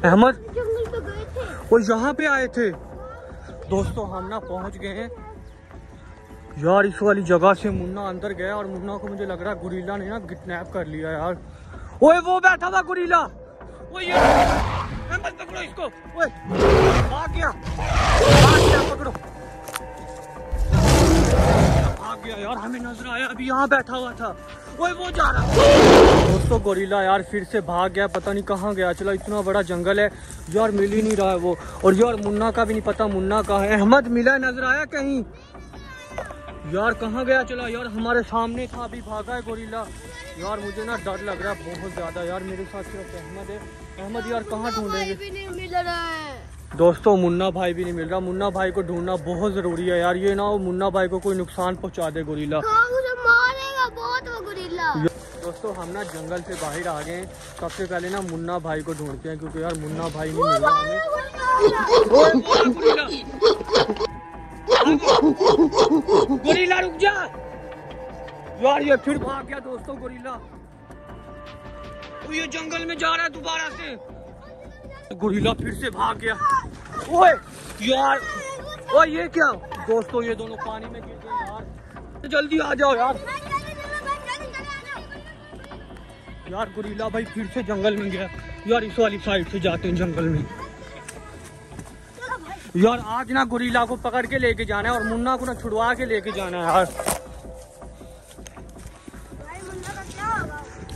अहमद? थे। वो यहाँ पे आए थे। दोस्तों हम ना पहुँच गए हैं। यार इस वाली जगह से मुन्ना अंदर गया और मुन्ना को मुझे लग रहा है गुरीला ने ना किडनैप कर लिया यार। ओए वो बैठा हुआ गुरीला। ओए ये अहमद पकड़ो इसको। ओए भाग गया। भाग गया पकड़ो। भाग गया यार हमें नज़र आया अभी यहाँ बैठा हुआ था। ओए वो जा रहा। दोस्तों गोरीला यार फिर से भाग गया पता नहीं कहाँ गया। चला इतना बड़ा जंगल है। यार मिल ही नहीं रहा है वो। और यार मुन्ना का भी नहीं पता मुन्ना कहाँ है। अहमद मिला नज़र आया कहीं? यार कहाँ गया? चला यार हमारे सामने था अभी भागा है गोरीला। यार मुझे ना डर लग रहा है बहुत ज़्यादा। यार मेरे साथ सिर्फ़ अहमद है। अहमद यार कहाँ ढूंढेंगे? दोस्तों मुन्ना भाई भी नहीं मिल रहा। मुन्ना भाई को ढूंढना बहुत ज़रूरी है। यार ये ना मुन्ना भाई को कोई नुकसान पहुँचा दे गोरीला। हाँ बहुत वो गुरिल्ला। दोस्तों हम ना जंगल से बाहर आ गए सबसे पहले ना मुन्ना भाई को ढूंढते हैं क्योंकि यार मुन्ना भाई नहीं मिल रहा। हमें गोरीला रुक जा। यार ये फिर भाग गया दोस्तों गोरीला वो ये जंगल में जा रहा है दोबारा से। गोरीला फिर से भाग गया। ओए यार ओए ये क्या? दोस्तों ये दोनों पानी में गिर गए यार। जल्दी आ जाओ यार। यार गुरीला भाई फिर से जंगल में गया। यार इस वाली साइड से जाते हैं जंगल में। यार आज ना गुरीला को पकड़ के लेके जाना है और मुन्ना को ना छुड़वा के लेके जाना है यार।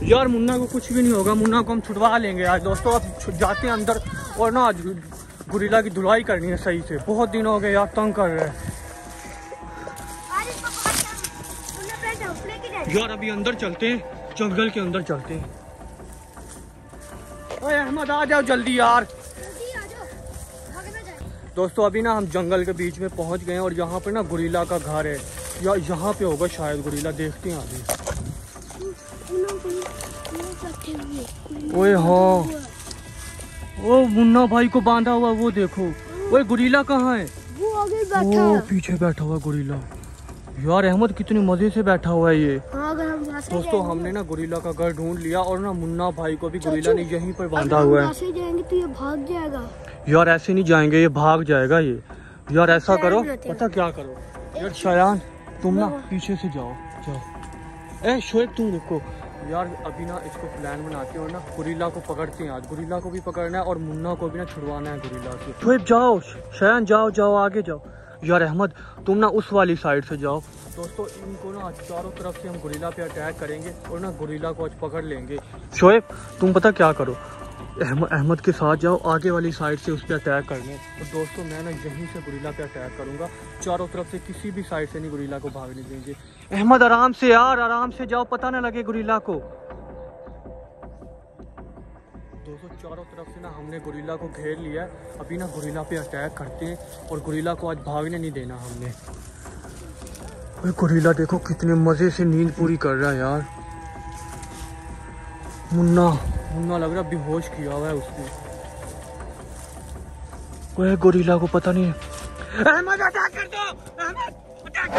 यार मुन्ना को कुछ भी नहीं होगा मुन्ना को हम छुड़वा लेंगे आज। दोस्तों अब जाते हैं अंदर और ना आज गुरीला की धुलाई करनी है सही से। बहुत दिन हो गए यार तंग कर रहे हैं। यार अभी अंदर चलते हैं। जंगल के अंदर चलते हैं। ओए अहमद आ जाओ जल्दी यार। दोस्तों अभी ना हम जंगल के बीच में पहुँच गए हैं और यहाँ पे ना गुरीला का घर है। या यहाँ पे होगा शायद गुरीला देखते हैं अभी ओए हाँ। ओ मुन्ना भाई को बांधा हुआ वो देखो। ओए गुरीला कहाँ है? वो आगे ओ पीछे बैठा हुआ गुरीला। यार अहमद कितने मज़े से बैठा हुआ है ये। हाँ दोस्तों हमने ना गुरीला का घर ढूंढ लिया और ना मुन्ना भाई को भी गुरीला ने यहीं पर बांधा हुआ है। जाएँगे तो ये भाग जाएगा। यार ऐसे नहीं जाएँगे ये भाग जाएगा ये। यार ऐसा करो हैं। पता क्या करो? यार शयान तुम ना पीछे से जाओ जाओ। ए शोएब तुम रुको। यार अभी ना इसको प्लान बनाते हो ना गुरीला को पकड़ते हैं आज। गुरीला को भी पकड़ना है और मुन्ना को भी ना छुड़वाना है गुरीला से। शोएब जाओ। शयान जाओ जाओ आगे जाओ। यार अहमद, तुम ना उस वाली साइड से जाओ। दोस्तों, इनको ना चारों तरफ़ से हम गुरीला पे अटैक करेंगे और ना गुरीला को आज पकड़ लेंगे। शोएब, तुम पता क्या करो? अहमद अहमद के साथ जाओ, आगे वाली साइड से उस पर अटैक करने। तो दोस्तों, मैं ना यहीं से गुरीला पे अटैक करूँगा। चारों तरफ़ से किसी भी साइड से नहीं गुरीला को भागने देंगे। अहमद, आराम से यार, आराम से जाओ, पता ना लगे गुरीला को। दोस्तों चारों तरफ़ से ना हमने गुरीला को घेर लिया अभी ना गुरीला पे अटैक करते हैं और गुरीला को आज भागने नहीं देना हमने। ओए गुरीला देखो कितने मज़े से नींद पूरी कर रहा है यार। मुन्ना मुन्ना लग रहा बेहोश किया हुआ है उसने। ओए, गोरीला को पता नहीं अहमद अटैक कर दो! अहमद अटैक।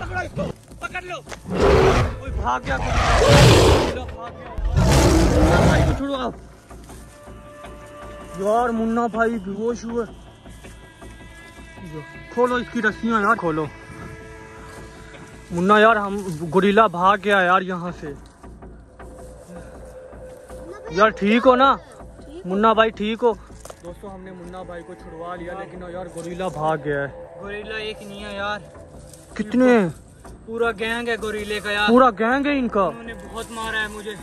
पकड़ो इसको, पकड़ लो। ओए, भाग गया गोरीला भाग गया। यार मुन्ना भाई बेहोश हुए। खोलो इसकी रस्सियाँ यार खोलो। मुन्ना यार हम गोरीला भाग गया यार यहाँ से। यार ठीक हो ना? मुन्ना भाई ठीक हो? दोस्तों हमने मुन्ना भाई को छुड़वा लिया लेकिन यार गोरीला भाग गया है। गोरिल्ला एक नहीं है यार। कितने? पूरा गैंग है गोरिल्ले का यार। पूरा गैंग है इनका। उन्होंने बहुत मारा है मुझे।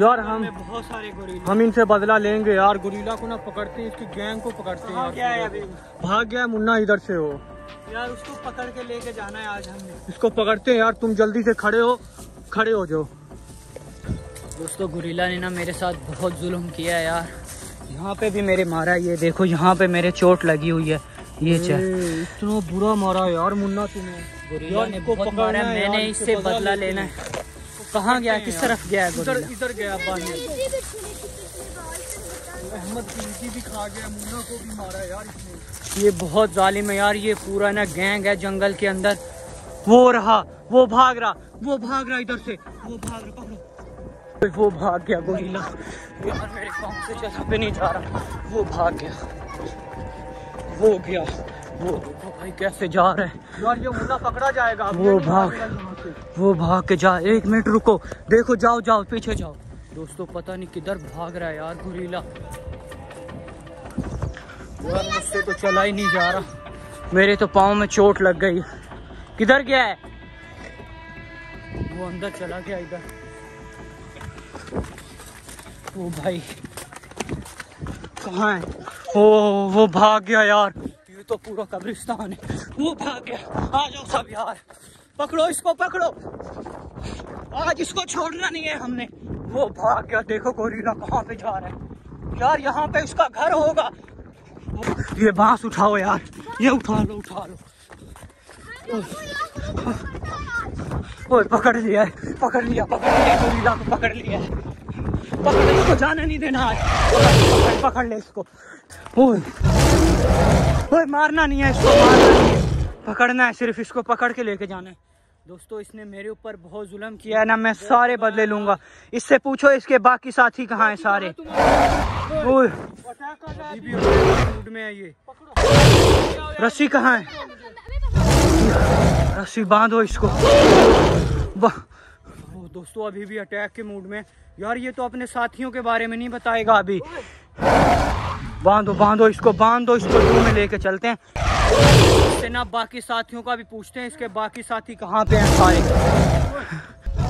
यार हम- बहुत सारे हम इनसे बदला लेंगे यार गोरीला को ना पकड़ते हैं इसकी गैंग को पकड़ते हैं है अभी? भाग गया मुन्ना इधर से हो। यार उसको पकड़ के लेके जाना है आज हमने। इसको पकड़ते हैं यार तुम जल्दी से खड़े हो खड़े हो जाओ। दोस्तों गोरिल्ला ने ना मेरे साथ बहुत जुल्म किया है यार। यहाँ पे भी मेरे मारा ये देखो यहाँ पे मेरे चोट लगी हुई है ये चेक ए, इतना बुरा मारा यार मुन्ना तुम्हें गोरिल्ला यार ने बहुत मारा मैंने इससे बदला लेना हैं। कहाँ गया? किस तरफ़ गया है इधर इधर गया बाहर। अहमद की भी खा गया मुन्ना को भी मारा यार इसने। ये बहुत जालिम है यार ये पूरा ना गैंग है जंगल के अंदर। वो रहा वो भाग रहा वो भाग रहा इधर से। वो भाग रहा पकड़ो। वो भाग गया गोरीला यार मेरे पाँव से जगह पे नहीं जा रहा। वो भाग गया। वो गया। वो देखो भाई कैसे जा रहा है? यार ये मुन्ना पकड़ा जाएगा। वो भाग। वो भाग के जा एक मिनट रुको। देखो जाओ जाओ पीछे जाओ। दोस्तों पता नहीं किधर भाग रहा है यार गुरीला। यार मुझसे तो चला ही नहीं जा रहा। मेरे तो पाँव में चोट लग गई। किधर गया है? वो अंदर चला गया इधर। वो भाई कहाँ है? ओ वो भाग गया यार। तो पूरा कब्रिस्तान है। वो भाग गया। आ जाओ सब यार। पकड़ो इसको, पकड़ो। आज इसको छोड़ना नहीं है हमने। वो भाग गया। देखो गोरीला कहाँ पे जा रहा है। यार, यहाँ पे उसका घर होगा। ये बाँस उठाओ यार। ये उठा लो उठा लो। ओए, पकड़ लिया है। पकड़ लिया पकड़ लिया। गोरीला को पकड़ लिया है। पकड़ इसको जाने नहीं देना आज। पकड़ ले इसको ओए मारना नहीं है इसको, मारना नहीं है। पकड़ना है सिर्फ़ इसको, पकड़ के लेके जाना है। दोस्तों, इसने मेरे ऊपर बहुत जुल्म किया है ना, मैं सारे बदले लूँगा। इससे पूछो, इसके बाकी साथी कहाँ हैं सारे? में है ये रस्सी कहाँ है? रस्सी बांधो इसको। दोस्तों, अभी भी अटैक के मूड में। यार, ये तो अपने साथियों के बारे में नहीं बताएगा अभी। बांधो बांधो इसको बांधो इसको जू में लेके चलते हैं। ना बाकी साथियों का भी पूछते हैं, इसके बाकी साथी कहाँ पे हैं सारे?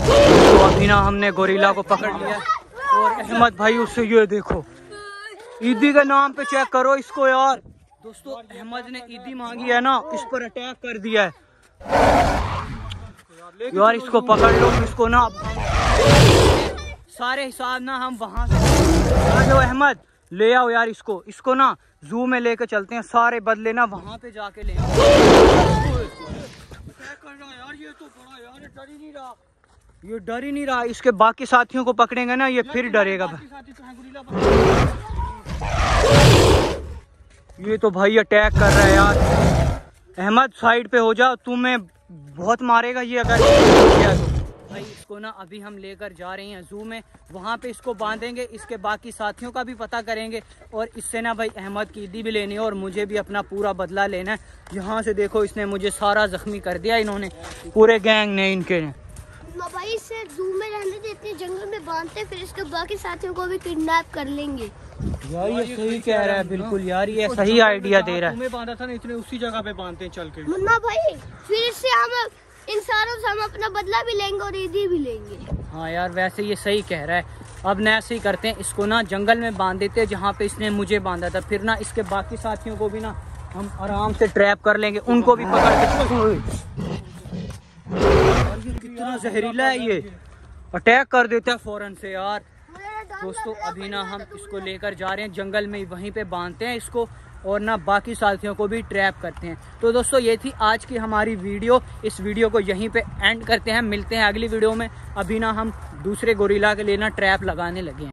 तो अभी ना हमने गोरीला को पकड़ लिया। और अहमद भाई उससे ये देखो। ईदी के नाम पे चेक करो इसको यार। दोस्तों, अहमद ने ईदी मांगी है ना, इस पर अटैक कर दिया है। यार, इसको पकड़ लो, इसको ना। सारे हिसाब ना हम वहाँ से अहमद। ले आओ यार इसको। इसको ना जू में लेके चलते हैं सारे बदले ना वहाँ पे जाके ले आओ। यार? ये तो बड़ा यार डर ही नहीं रहा। ये डर ही नहीं रहा। इसके बाकी साथियों को पकड़ेंगे ना ये फिर डरेगा। भाई ये तो भाई अटैक कर रहा है यार। अहमद साइड पे हो जाओ तुम्हें बहुत मारेगा ये अगर तो भाई इसको ना अभी हम लेकर जा रहे हैं जू में। वहाँ पे इसको बांधेंगे इसके बाकी साथियों का भी पता करेंगे। और इससे ना भाई अहमद की ईदी भी लेनी है और मुझे भी अपना पूरा बदला लेना है। यहाँ से देखो इसने मुझे सारा जख्मी कर दिया इन्होंने। पूरे गैंग ने इनके। ने भाई इसे जू में रहने देते हैं, जंगल में बांधते हैं, फिर इसके बाकी साथियों को भी किडनैप कर लेंगे। यार ये सही कह रहा है बिल्कुल यार ये सही आइडिया दे रहा है। तुम्हें बांधा था ना इतने उसी जगह पे बांधते हैं चल के। मुन्ना भाई फिर इससे हम इन सारों से हम अपना बदला भी लेंगे और ईदी भी लेंगे। हाँ यार वैसे ये सही कह रहा है। अब न ऐसे ही करते हैं इसको ना जंगल में बाँध देते हैं जहाँ पे इसने मुझे बांधा था। फिर ना इसके बाकी साथियों को भी ना हम आराम से ट्रैप कर लेंगे उनको भी पकड़ के। कितना जहरीला है ये। अटैक कर देता है फ़ौरन से यार। दोस्तों अभी ना हम इसको लेकर जा रहे हैं जंगल में वहीं पे बांधते हैं इसको। और ना बाकी साथियों को भी ट्रैप करते हैं। तो दोस्तों, ये थी आज की हमारी वीडियो। इस वीडियो को यहीं पे एंड करते हैं। मिलते हैं अगली वीडियो में। अभी ना हम दूसरे गोरीला के लिए ना ट्रैप लगाने लगे हैं।